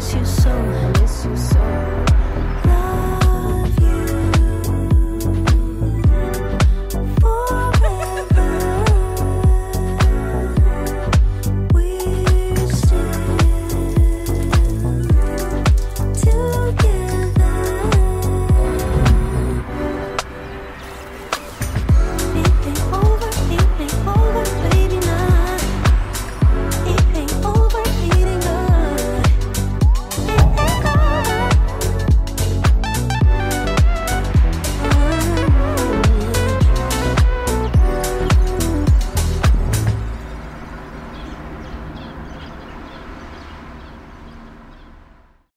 miss you so.